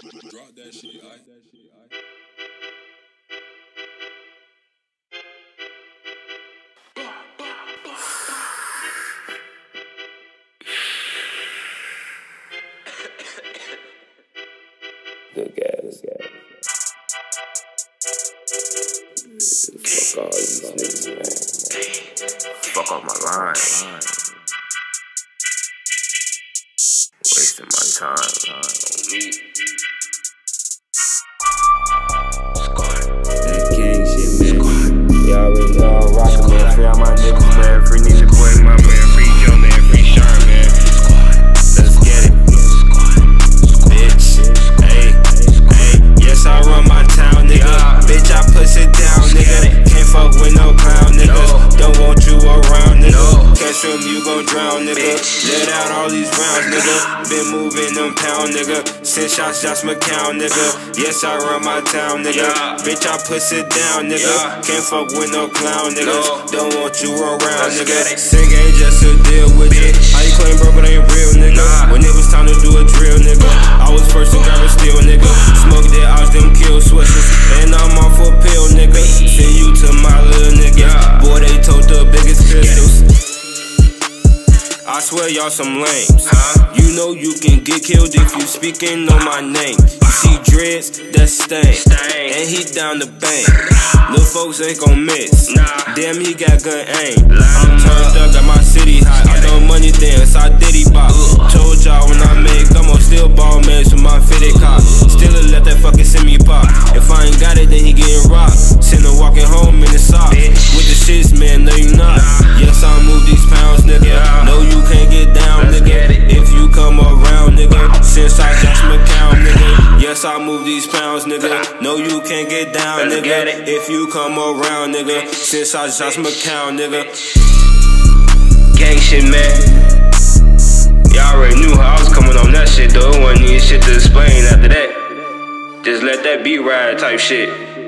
Drop that shit, I. Good gas. Fuck all these niggas, man. Fuck off my line. Wasting my time. That Can't you gon' drown, nigga. Let out all these rounds, nigga. Been moving them pound, nigga. Send shots, Josh McCown, nigga. Yes, I run my town, nigga. Bitch, I push it down, nigga. Can't fuck with no clown, niggas. Don't want you around, nigga. Sing ain't just a deal swear y'all some lames. You know you can get killed if you speaking on my name. You see dreads, that's stain. And he down the bank. Little folks ain't gon' miss. Damn, he got good aim. I'm turned up, got my move these pounds, nigga. No, you can't get down, nigga. If you come around, nigga. Since I Josh McCown, nigga. Gang shit, man. Y'all already knew how I was coming on that shit, though. It wasn't even shit to explain after that. Just let that beat ride type shit.